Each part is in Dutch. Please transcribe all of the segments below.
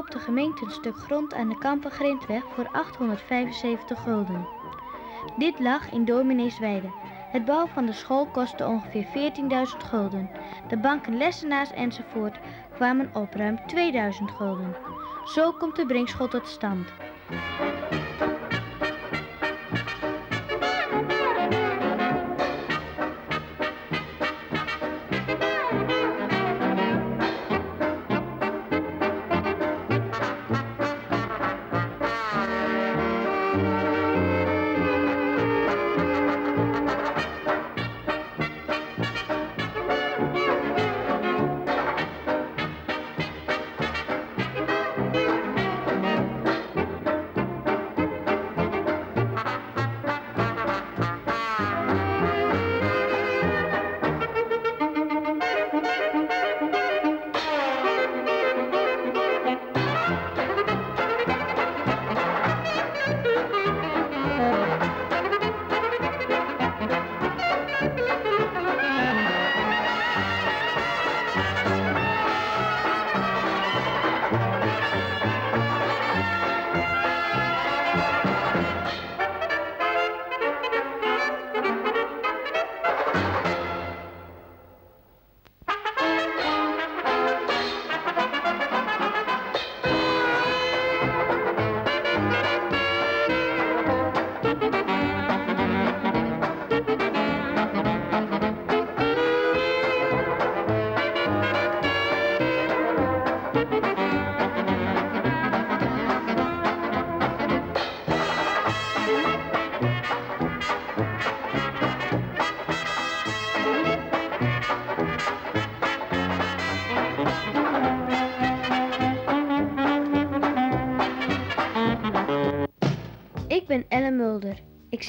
koopt de gemeente een stuk grond aan de Kampengrindweg voor 875 gulden. Dit lag in Domineesweide. Het bouwen van de school kostte ongeveer 14.000 gulden. De banken, lessenaars enzovoort kwamen op ruim 2000 gulden. Zo komt de Brinkschool tot stand.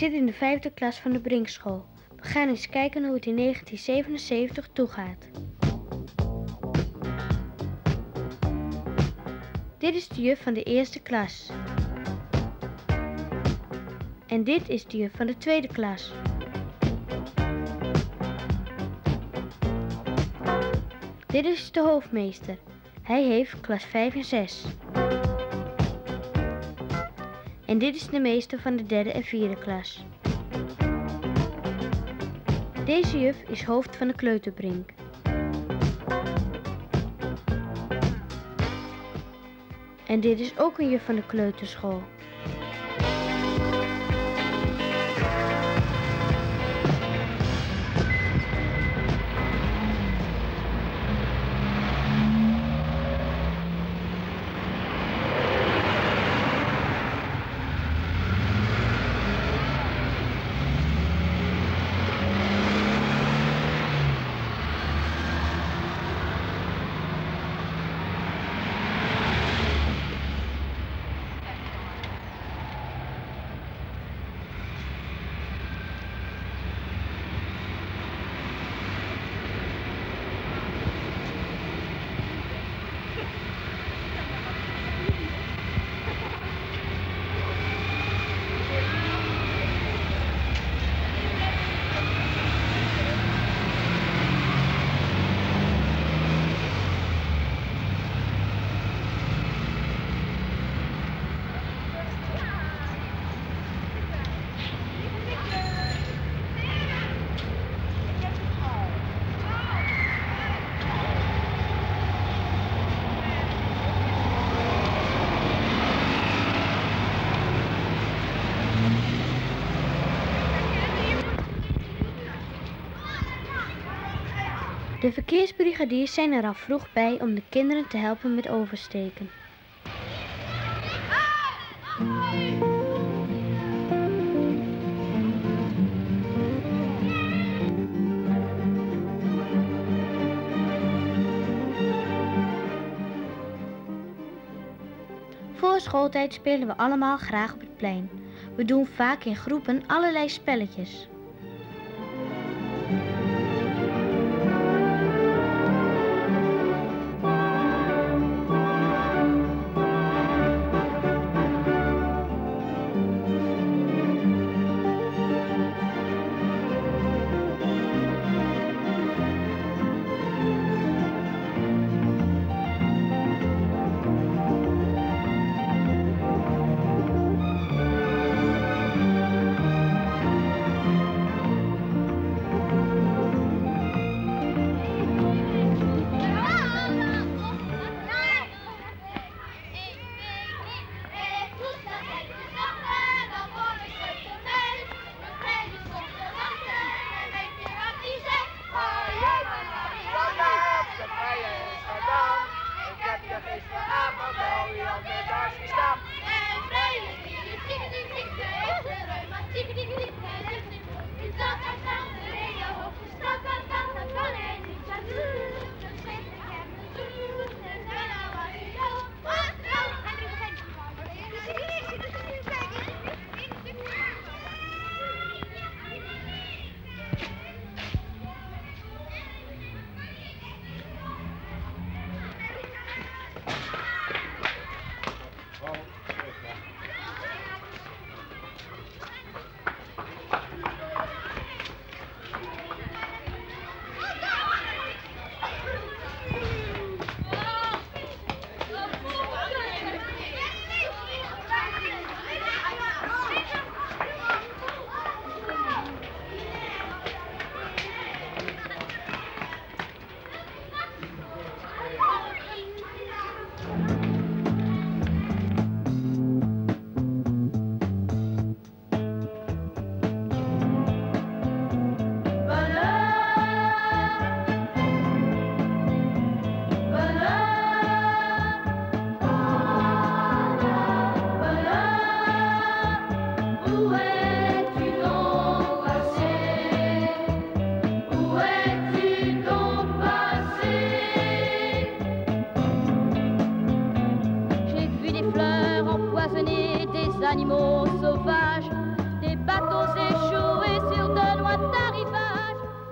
Zit in de vijfde klas van de Brinkschool. We gaan eens kijken hoe het in 1977 toegaat. Dit is de juf van de eerste klas. En dit is de juf van de tweede klas. Dit is de hoofdmeester. Hij heeft klas 5 en 6. En dit is de meester van de derde en vierde klas. Deze juf is hoofd van de kleuterbrink. En dit is ook een juf van de kleuterschool. De verkeersbrigadiers zijn er al vroeg bij om de kinderen te helpen met oversteken. Voor schooltijd spelen we allemaal graag op het plein. We doen vaak in groepen allerlei spelletjes.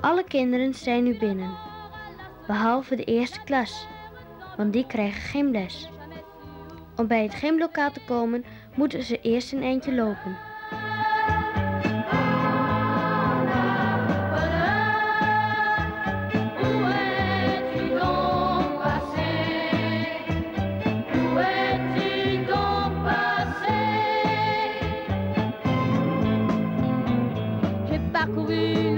Alle kinderen zijn nu binnen, behalve de eerste klas, want die krijgen gymles. Om bij het gymlokaal te komen, moeten ze eerst een eindje lopen. parcouru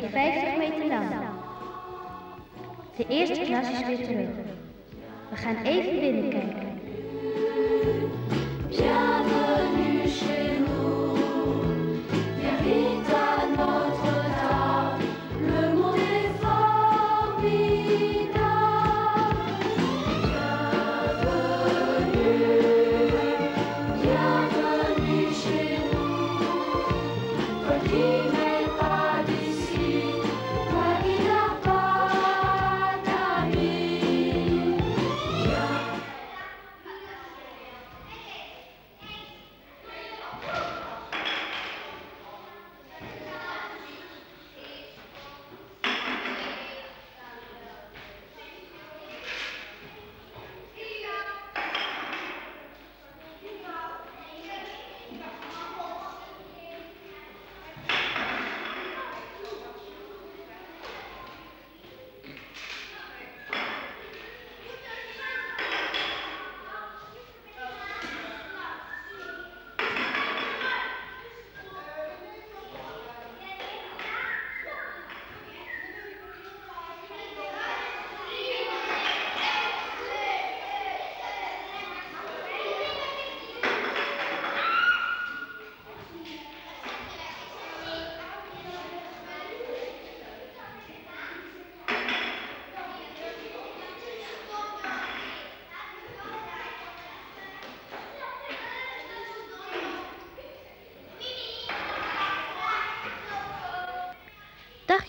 dan 50 meter lang. De eerste klas is weer terug. We gaan even binnen kijken.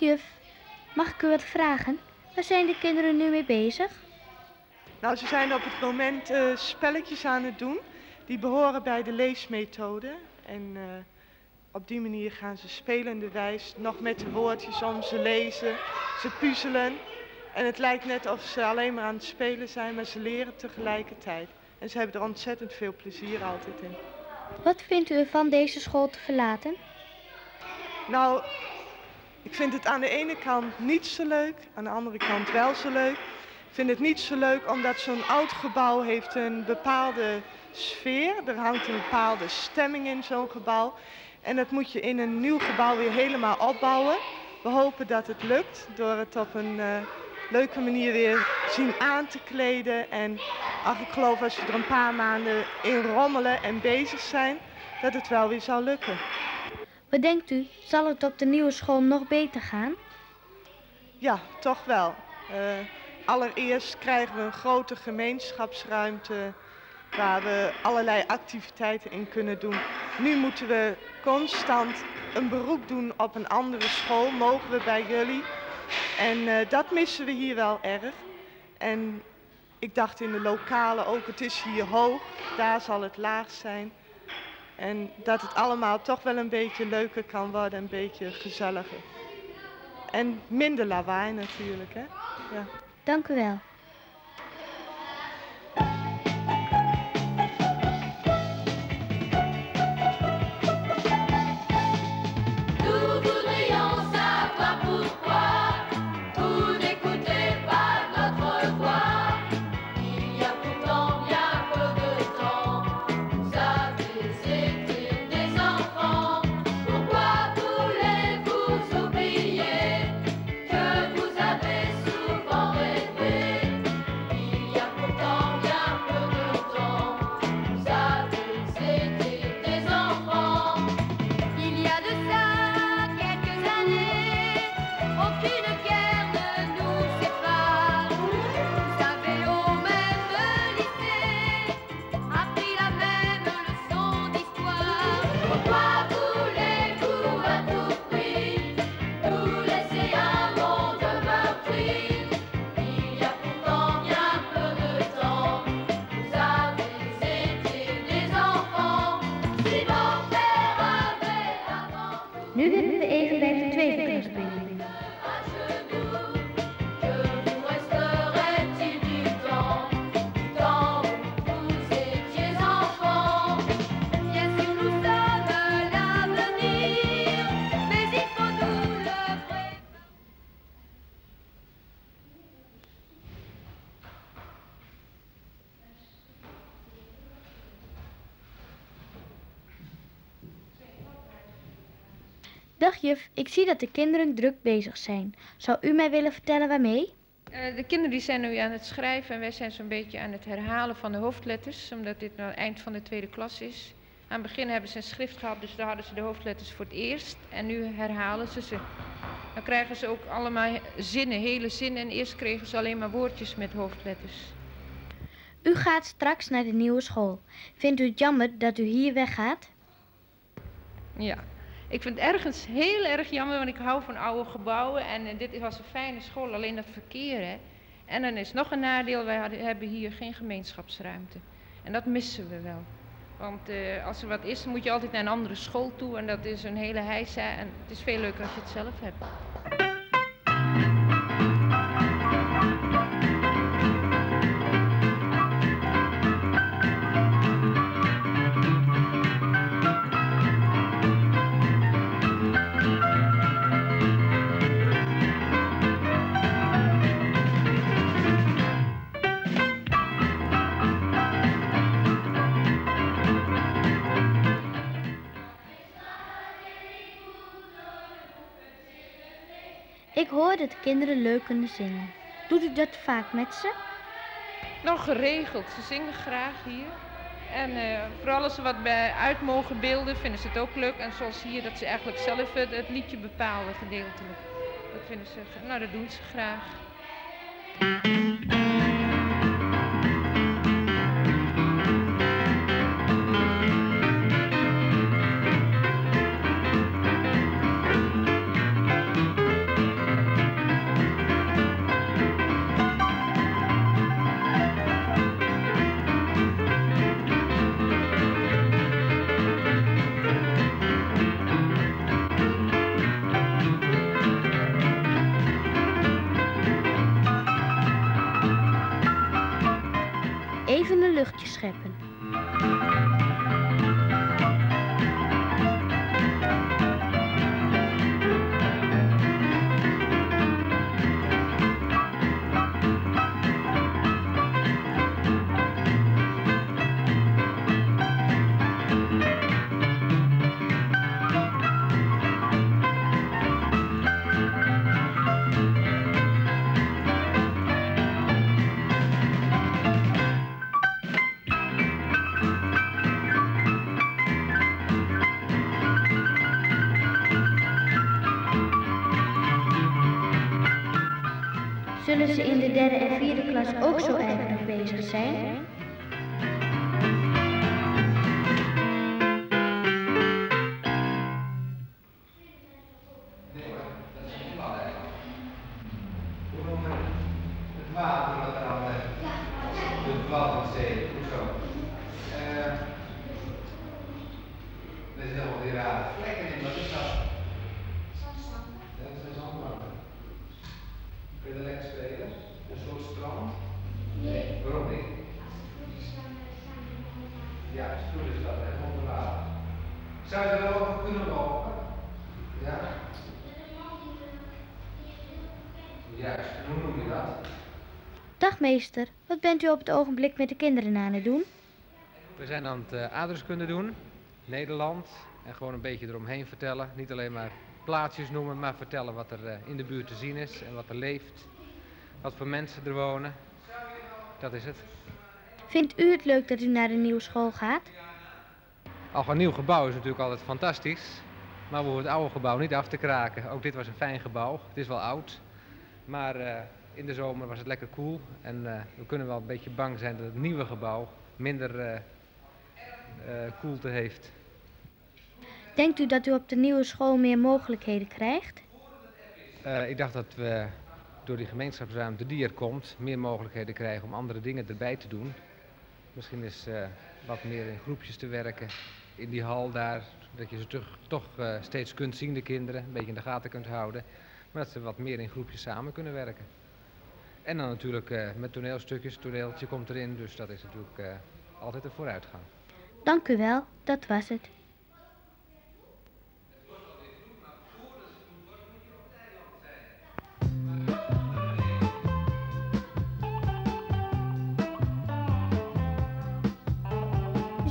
Juf, mag ik u wat vragen? Waar zijn de kinderen nu mee bezig? Nou, ze zijn op het moment eh, spelletjes aan het doen. Die behoren bij de leesmethode. En eh, op die manier gaan ze spelende wijs nog met de woordjes om. Ze lezen, ze puzzelen. En het lijkt net of ze alleen maar aan het spelen zijn, maar ze leren tegelijkertijd. En ze hebben er ontzettend veel plezier altijd in. Wat vindt u ervan deze school te verlaten? Nou, ik vind het aan de ene kant niet zo leuk, aan de andere kant wel zo leuk. Ik vind het niet zo leuk omdat zo'n oud gebouw heeft een bepaalde sfeer. Er hangt een bepaalde stemming in zo'n gebouw. En dat moet je in een nieuw gebouw weer helemaal opbouwen. We hopen dat het lukt door het op een eh, leuke manier weer zien aan te kleden. En ach, ik geloof als we er een paar maanden in rommelen en bezig zijn, dat het wel weer zal lukken. Wat denkt u, zal het op de nieuwe school nog beter gaan? Ja, toch wel. Eh, allereerst krijgen we een grote gemeenschapsruimte waar we allerlei activiteiten in kunnen doen. Nu moeten we constant een beroep doen op een andere school, mogen we bij jullie. En eh, dat missen we hier wel erg. En ik dacht in de lokale ook, het is hier hoog, daar zal het laag zijn. En dat het allemaal toch wel een beetje leuker kan worden, een beetje gezelliger. En minder lawaai natuurlijk, hè. Ja. Dank u wel. Zie dat de kinderen druk bezig zijn. Zou u mij willen vertellen waarmee? Eh, de kinderen die zijn nu aan het schrijven en wij zijn zo'n beetje aan het herhalen van de hoofdletters, omdat dit nou het eind van de tweede klas is. Aan het begin hebben ze een schrift gehad, dus daar hadden ze de hoofdletters voor het eerst. En nu herhalen ze ze. Dan krijgen ze ook allemaal zinnen, hele zinnen. En eerst kregen ze alleen maar woordjes met hoofdletters. U gaat straks naar de nieuwe school. Vindt u het jammer dat u hier weggaat? Ja, ik vind het ergens heel erg jammer, want ik hou van oude gebouwen. En eh, dit was een fijne school, alleen dat verkeer, hè. En dan is nog een nadeel, wij hebben hier geen gemeenschapsruimte. En dat missen we wel. Want eh, als er wat is, dan moet je altijd naar een andere school toe. En dat is een hele heisa. En het is veel leuker als je het zelf hebt. Hoor dat de kinderen leuk kunnen zingen. Doet u dat vaak met ze? Nou, geregeld. Ze zingen graag hier. En eh, vooral als ze wat bij uit mogen beelden, vinden ze het ook leuk. En zoals hier, dat ze eigenlijk zelf het, het liedje bepalen, gedeeltelijk. Dat vinden ze, nou, dat doen ze graag. Derde en vierde klas ook zo ijverig bezig zijn? Meester, wat bent u op het ogenblik met de kinderen aan het doen? We zijn aan het uh, aardrijkskunde doen, Nederland, en gewoon een beetje eromheen vertellen. Niet alleen maar plaatsjes noemen, maar vertellen wat er uh, in de buurt te zien is en wat er leeft. Wat voor mensen er wonen. Dat is het. Vindt u het leuk dat u naar een nieuwe school gaat? Al een nieuw gebouw is natuurlijk altijd fantastisch. Maar we hoeven het oude gebouw niet af te kraken. Ook dit was een fijn gebouw. Het is wel oud. Maar uh, in de zomer was het lekker koel. En uh, we kunnen wel een beetje bang zijn dat het nieuwe gebouw minder uh, koelte heeft. Denkt u dat u op de nieuwe school meer mogelijkheden krijgt? ik dacht dat we door die gemeenschapsruimte die er komt, meer mogelijkheden krijgen om andere dingen erbij te doen. Misschien is wat meer in groepjes te werken in die hal daar. Dat je ze toch, toch steeds kunt zien, de kinderen, een beetje in de gaten kunt houden. Maar dat ze wat meer in groepjes samen kunnen werken. En dan natuurlijk uh, met toneelstukjes, toneeltje komt erin, dus dat is natuurlijk uh, altijd een vooruitgang. Dank u wel, dat was het.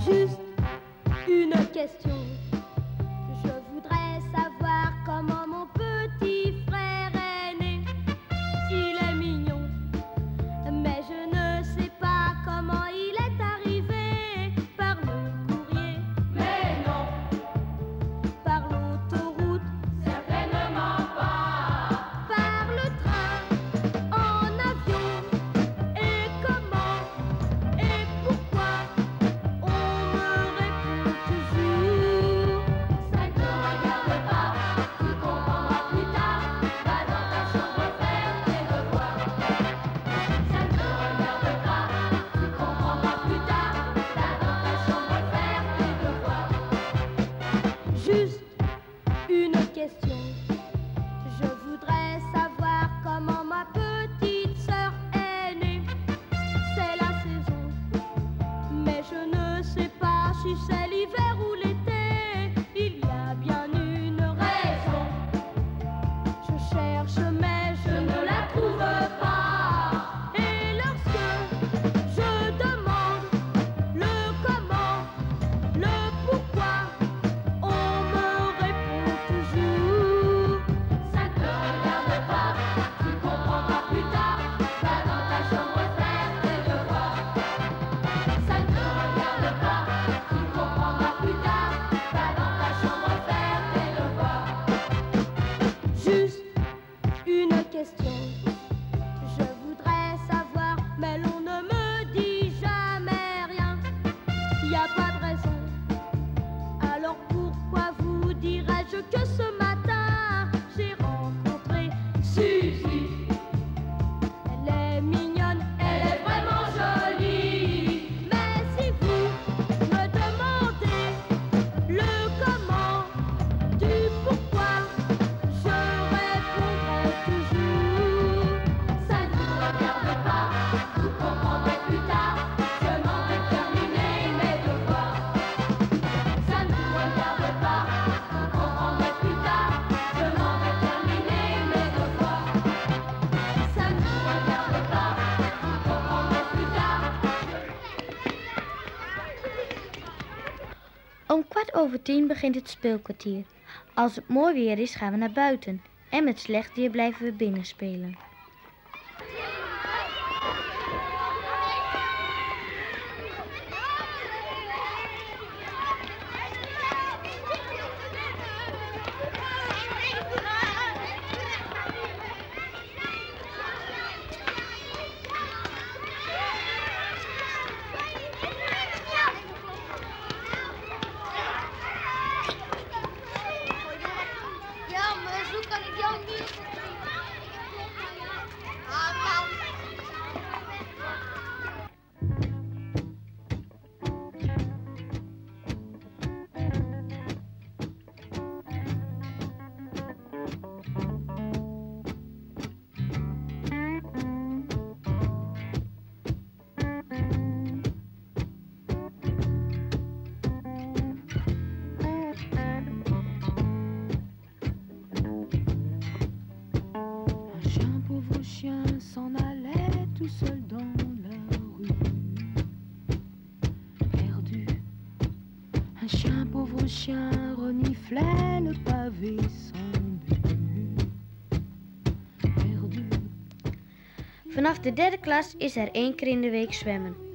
Juste une question. Over tien begint het speelkwartier. Als het mooi weer is, gaan we naar buiten. En met slecht weer blijven we binnen spelen. s'en allait tout seul dans la rue. Perdu, un chien, pauvre chien, reniflait le pavé sans but. Perdu. Vanaf de derde klas is er één keer in de week zwemmen.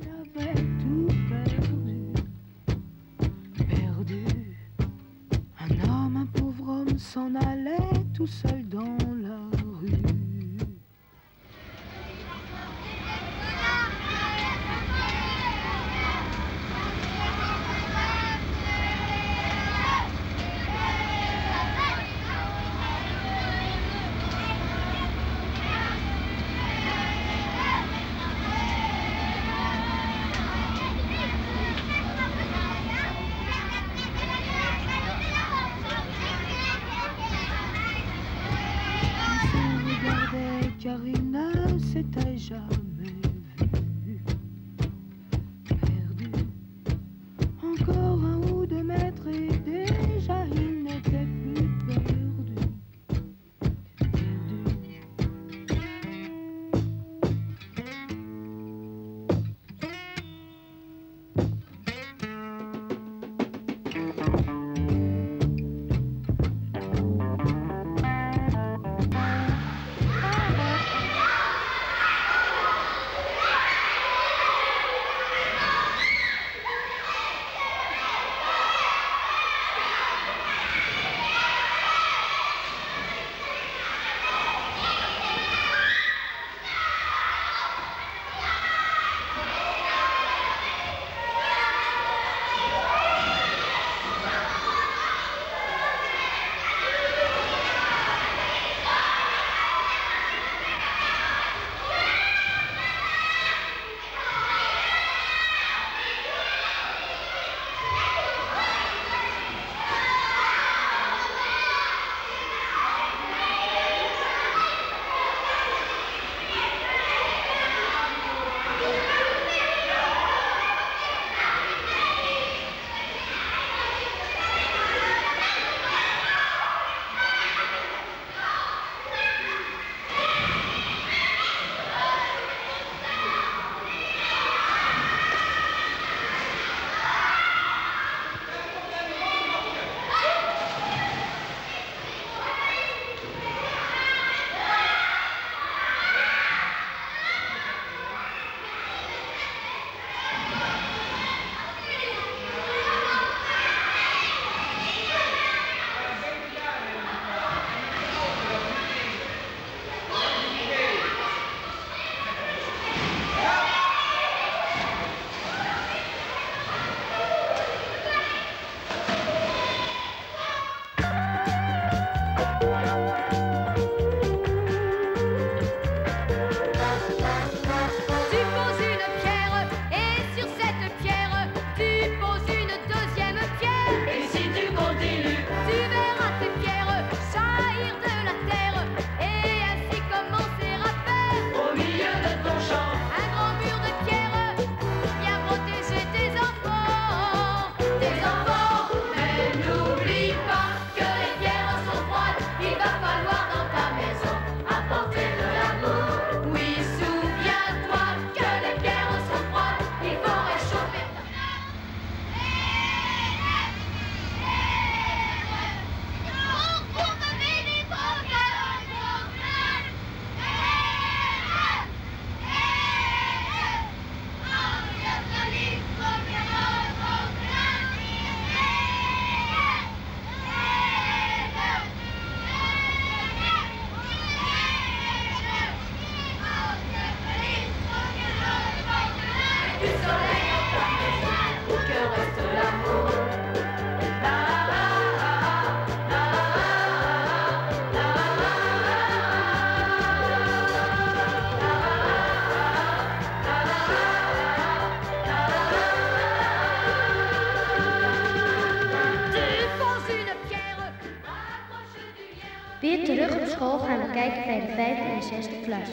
school gaan we kijken bij de vijfde en zesde klas.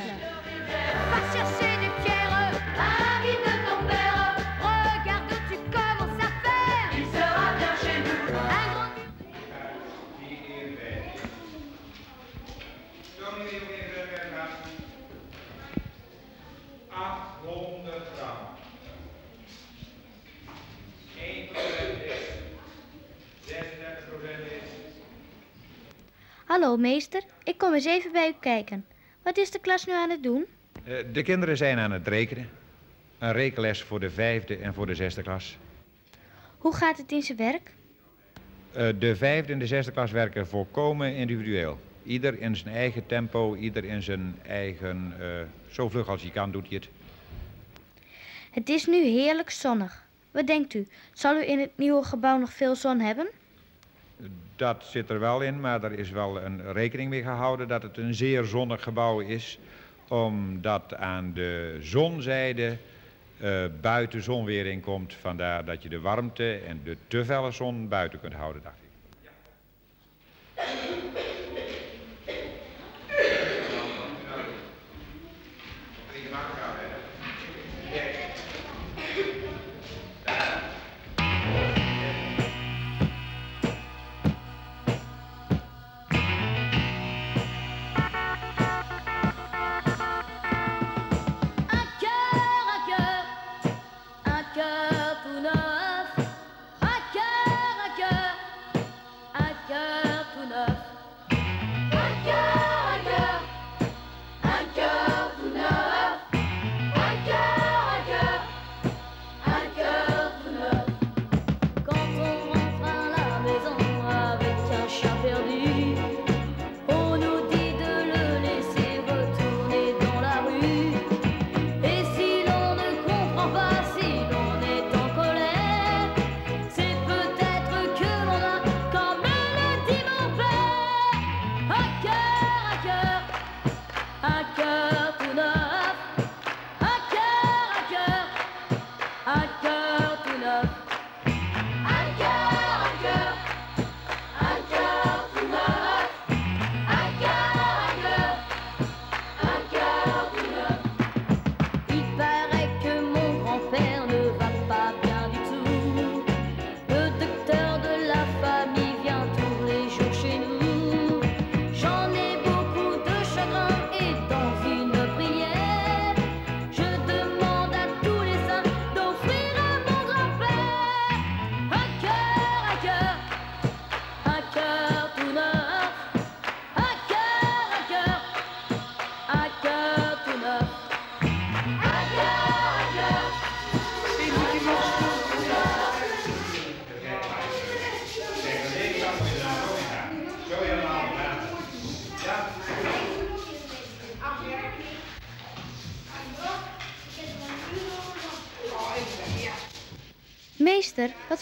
Hallo meester, ik kom eens even bij u kijken. Wat is de klas nu aan het doen? Eh, De kinderen zijn aan het rekenen. Een rekenles voor de vijfde en voor de zesde klas. Hoe gaat het in zijn werk? Eh, De vijfde en de zesde klas werken volkomen individueel. Ieder in zijn eigen tempo, ieder in zijn eigen... eh, zo vlug als hij kan doet hij het. Het is nu heerlijk zonnig. Wat denkt u? Zal u in het nieuwe gebouw nog veel zon hebben? Dat zit er wel in, maar er is wel een rekening mee gehouden dat het een zeer zonnig gebouw is. Omdat aan de zonzijde eh, buiten zonweer in komt. Vandaar dat je de warmte en de te felle zon buiten kunt houden, dacht ik. Un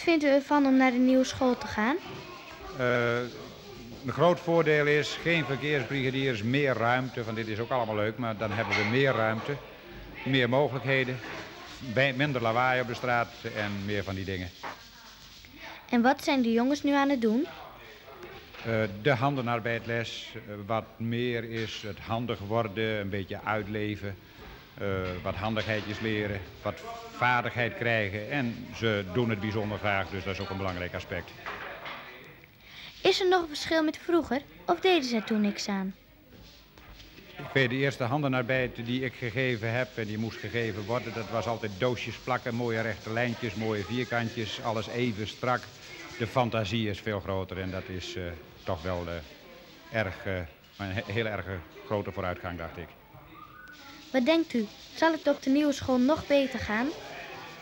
vindt u ervan om naar de nieuwe school te gaan? Eh, een groot voordeel is geen verkeersbrigadiers, meer ruimte. Want dit is ook allemaal leuk, maar dan hebben we meer ruimte. Meer mogelijkheden. Minder lawaai op de straat en meer van die dingen. En wat zijn de jongens nu aan het doen? Eh, de handenarbeidles, eh, wat meer is het handig worden, een beetje uitleven, eh, wat handigheidjes leren, wat vaardigheid krijgen en ze doen het bijzonder graag, dus dat is ook een belangrijk aspect. Is er nog een verschil met vroeger of deden zij toen niks aan? Ik weet de eerste handenarbeid die ik gegeven heb en die moest gegeven worden, dat was altijd doosjes plakken, mooie rechte lijntjes, mooie vierkantjes, alles even strak. De fantasie is veel groter en dat is eh, toch wel eh, erg, een he- heel erg grote vooruitgang, dacht ik. Wat denkt u? Zal het op de nieuwe school nog beter gaan?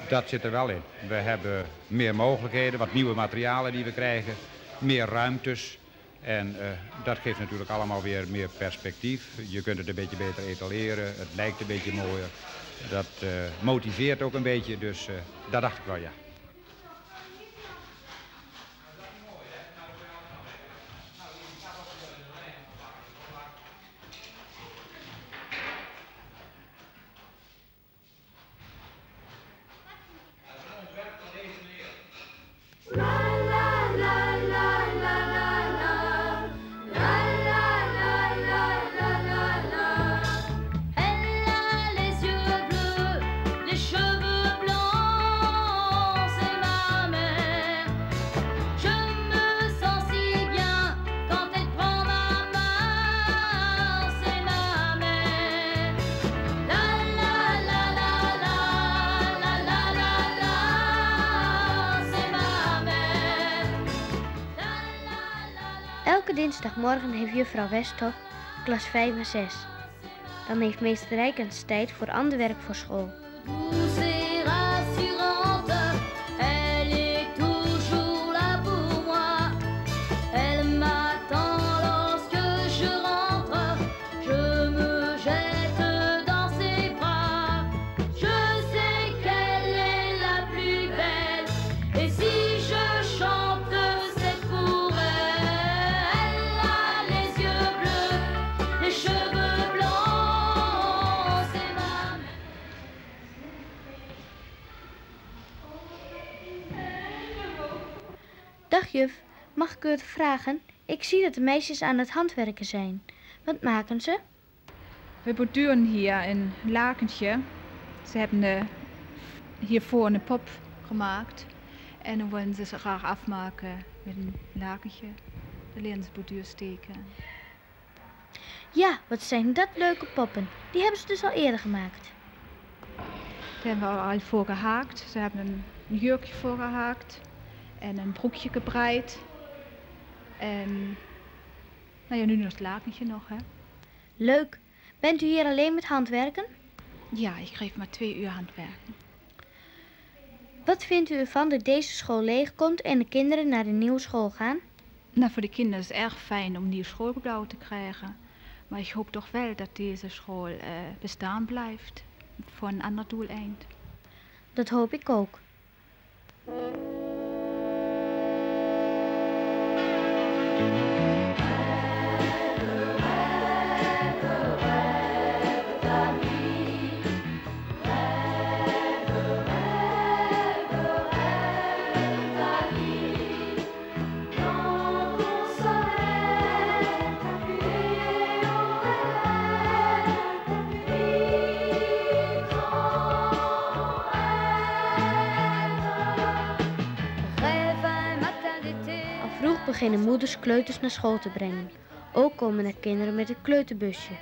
Dat zit er wel in. We hebben meer mogelijkheden, wat nieuwe materialen die we krijgen, meer ruimtes. En eh, dat geeft natuurlijk allemaal weer meer perspectief. Je kunt het een beetje beter etaleren, het lijkt een beetje mooier. Dat eh, motiveert ook een beetje, dus eh, dat dacht ik wel, ja. Juffrouw Westhoff klas 5 en 6. Dan heeft meester Rijkens tijd voor ander werk voor school. Vragen? Ik zie dat de meisjes aan het handwerken zijn. Wat maken ze? We borduren hier een lakentje. Ze hebben eh, hiervoor een pop gemaakt. En dan willen ze ze graag afmaken met een lakentje. Dan leren ze borduur steken. Ja, wat zijn dat leuke poppen. Die hebben ze dus al eerder gemaakt. Daar hebben we al voor gehaakt. Ze hebben een jurkje voor gehaakt. En een broekje gebreid. En nou ja, nu nog het lakentje nog, hè. Leuk. Bent u hier alleen met handwerken? Ja, ik geef maar twee uur handwerken. Wat vindt u ervan dat deze school leegkomt en de kinderen naar de nieuwe school gaan? Nou, voor de kinderen is het erg fijn om nieuw schoolgebouw te krijgen. Maar ik hoop toch wel dat deze school eh, bestaan blijft. Voor een ander doeleind. Dat hoop ik ook. beginnen moeders kleuters naar school te brengen. Ook komen er kinderen met een kleuterbusje.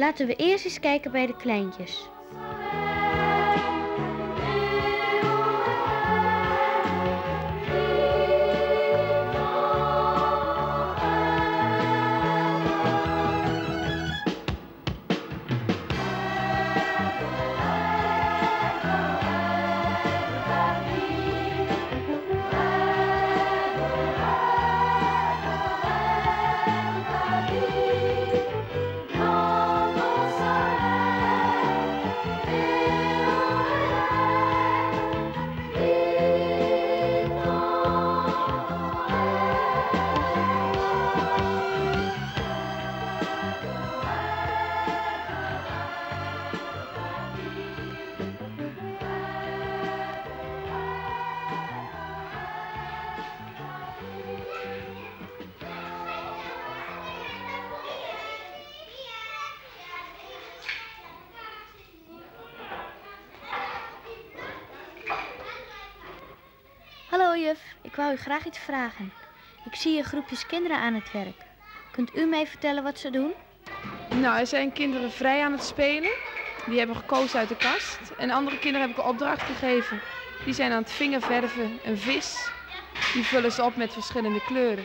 Laten we eerst eens kijken bij de kleintjes. Graag iets vragen. Ik zie hier groepjes kinderen aan het werk. Kunt u mij vertellen wat ze doen? Nou, er zijn kinderen vrij aan het spelen. Die hebben gekozen uit de kast. En andere kinderen heb ik een opdracht gegeven. Die zijn aan het vingerverven een vis. Die vullen ze op met verschillende kleuren.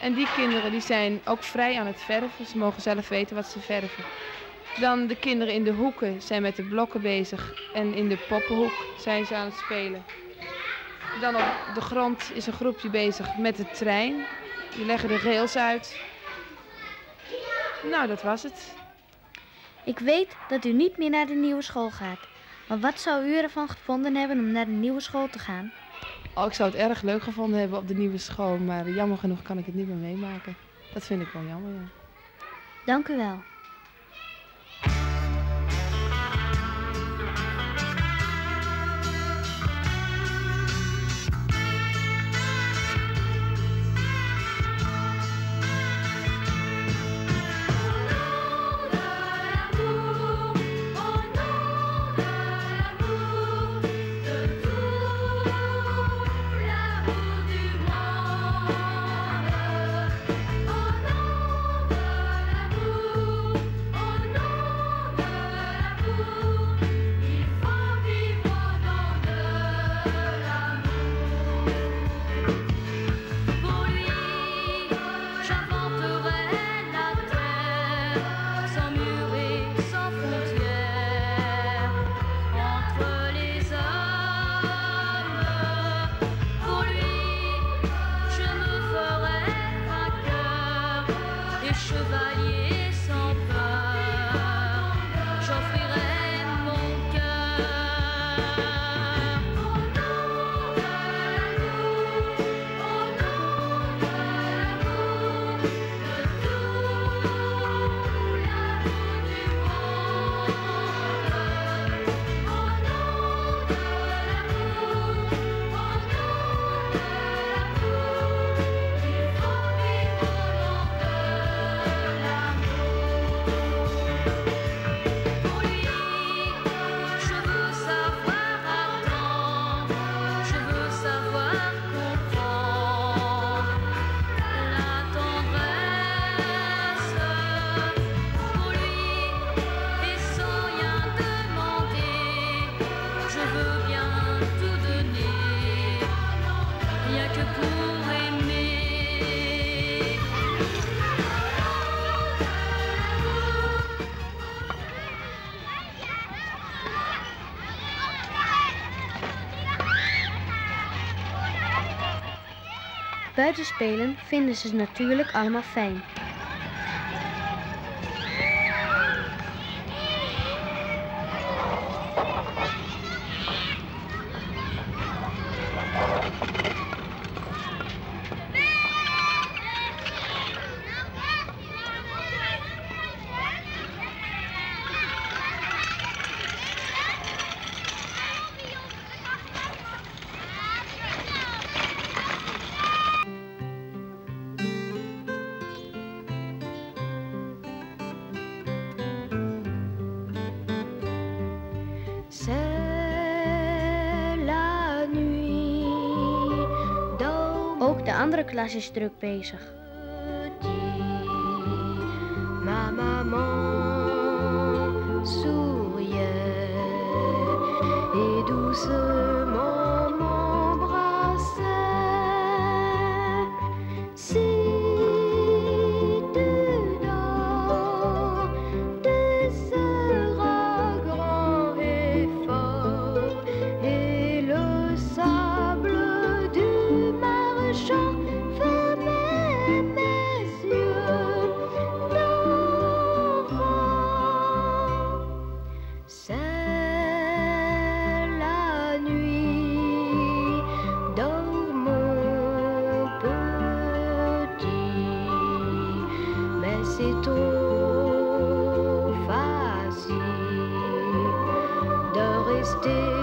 En die kinderen die zijn ook vrij aan het verven. Ze mogen zelf weten wat ze verven. Dan de kinderen in de hoeken zijn met de blokken bezig. En in de poppenhoek zijn ze aan het spelen. Dan op de grond is een groepje bezig met de trein. Die leggen de rails uit. Nou, dat was het. Ik weet dat u niet meer naar de nieuwe school gaat. Maar wat zou u ervan gevonden hebben om naar de nieuwe school te gaan? Oh, ik zou het erg leuk gevonden hebben op de nieuwe school. Maar jammer genoeg kan ik het niet meer meemaken. Dat vind ik wel jammer, ja. Dank u wel. Buitenspelen vinden ze natuurlijk allemaal fijn. Andere klas is druk bezig. De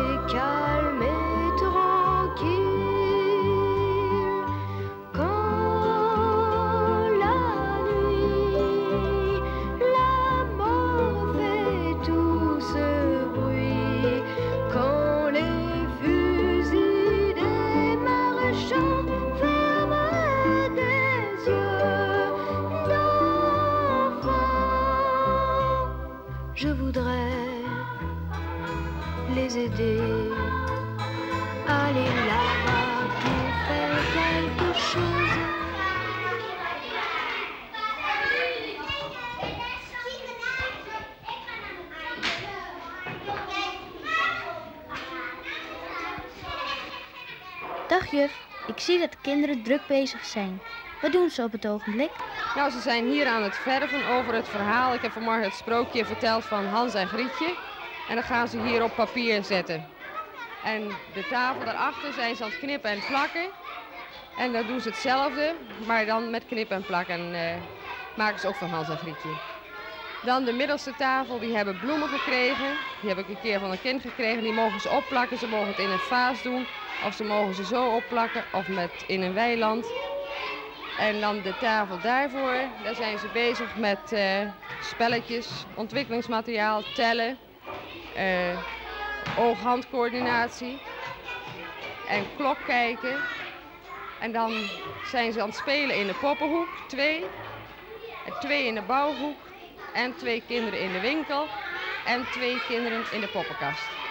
zie dat de kinderen druk bezig zijn. Wat doen ze op het ogenblik? Nou, ze zijn hier aan het verven over het verhaal. Ik heb vanmorgen het sprookje verteld van Hans en Grietje. En dan gaan ze hier op papier zetten. En de tafel daarachter zijn ze aan het knippen en plakken. En dan doen ze hetzelfde, maar dan met knippen en plakken. En eh, maken ze ook van Hans en Grietje. Dan de middelste tafel, die hebben bloemen gekregen. Die heb ik een keer van een kind gekregen. Die mogen ze opplakken. Ze mogen het in een vaas doen. Of ze mogen ze zo opplakken of met in een weiland. En dan de tafel daarvoor, daar zijn ze bezig met eh, spelletjes, ontwikkelingsmateriaal, tellen, eh, oog-handcoördinatie en klok kijken. En dan zijn ze aan het spelen in de poppenhoek, twee. En twee in de bouwhoek en twee kinderen in de winkel en twee kinderen in de poppenkast.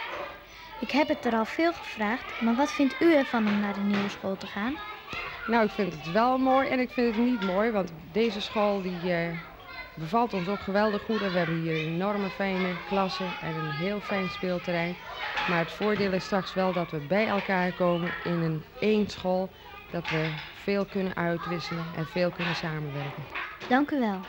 Ik heb het er al veel gevraagd, maar wat vindt u ervan om naar de nieuwe school te gaan? Nou, ik vind het wel mooi en ik vind het niet mooi, want deze school die eh, bevalt ons ook geweldig goed. En we hebben hier een enorme fijne klassen en een heel fijn speelterrein. Maar het voordeel is straks wel dat we bij elkaar komen in een één school, dat we veel kunnen uitwisselen en veel kunnen samenwerken. Dank u wel.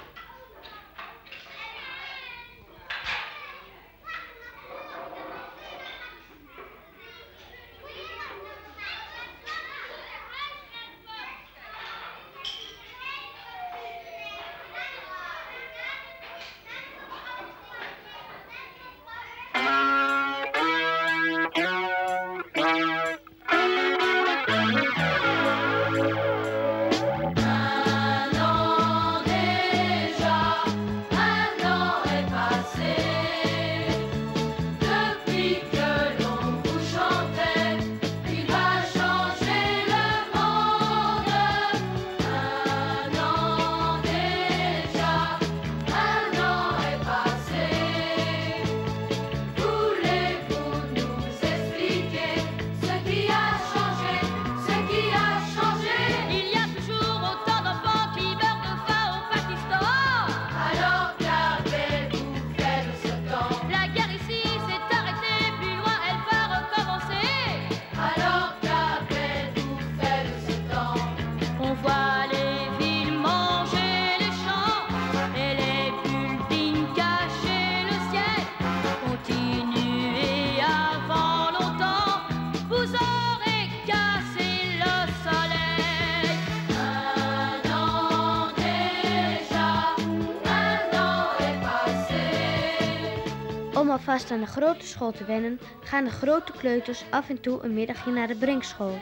Om alvast aan de grote school te wennen, gaan de grote kleuters af en toe een middagje naar de Brinkschool.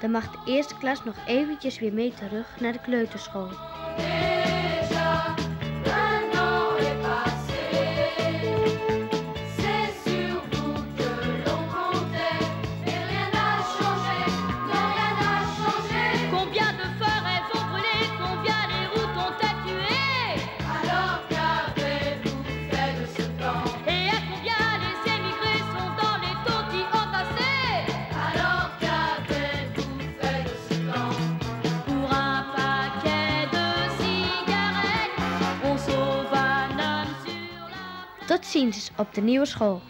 Dan mag de eerste klas nog eventjes weer mee terug naar de kleuterschool. Ziens op de nieuwe school.